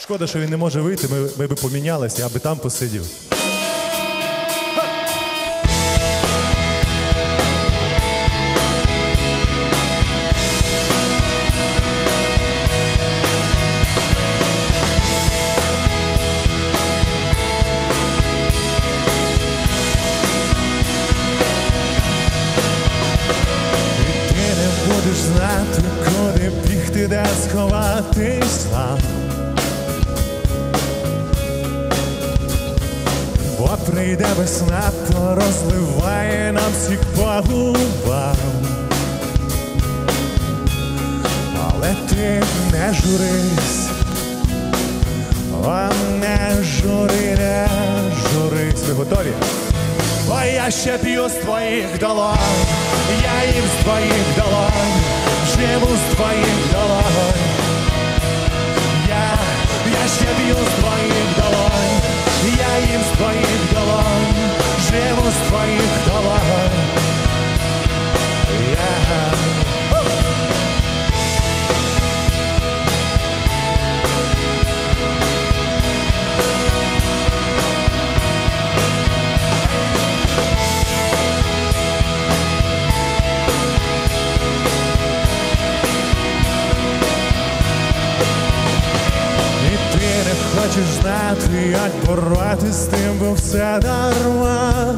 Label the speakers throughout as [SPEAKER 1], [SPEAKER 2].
[SPEAKER 1] Шкода, що він не може вийти, ми, ми би помінялися, я би там посидів. Ти не будеш знати, куди бігти, де сховатися. Бо прийде весна, то розливає нам всіх по губам. Але ти не журись, о, не жури, не журись. Ви готові? Бо я ще п'ю з твоїх долонь, я їм з твоїх знати, як боротись з тим, бо все дарма.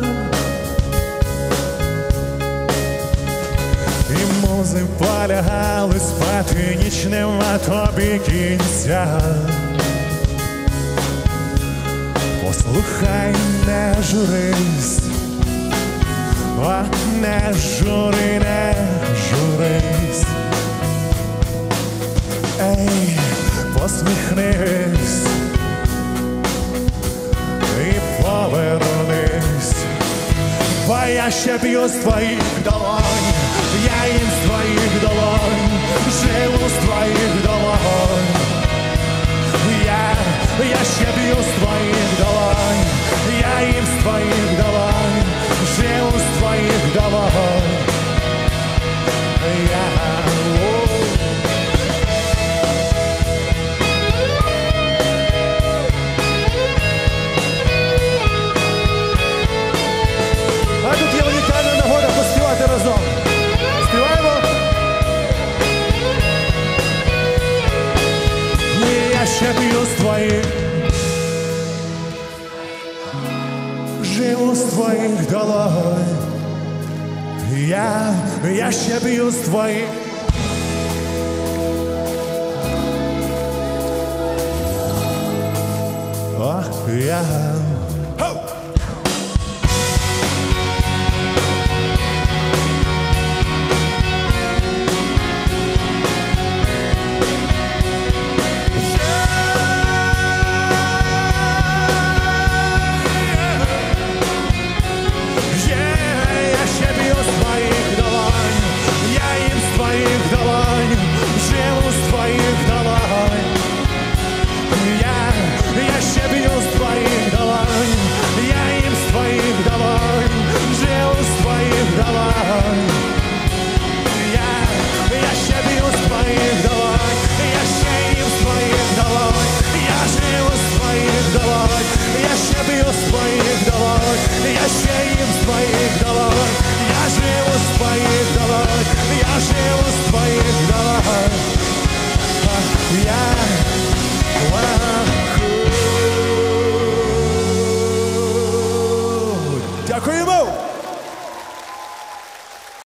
[SPEAKER 1] І музи полягали спати, ніч нема тобі кінця. Послухай, не журись, о, не жури, не журись. Ще п'ю з твоїх долонь, я їм ще п'ю з твоїх. Живу з твоїх долонь. Я, я ще п'ю з твоїх. Ох, я. Я ще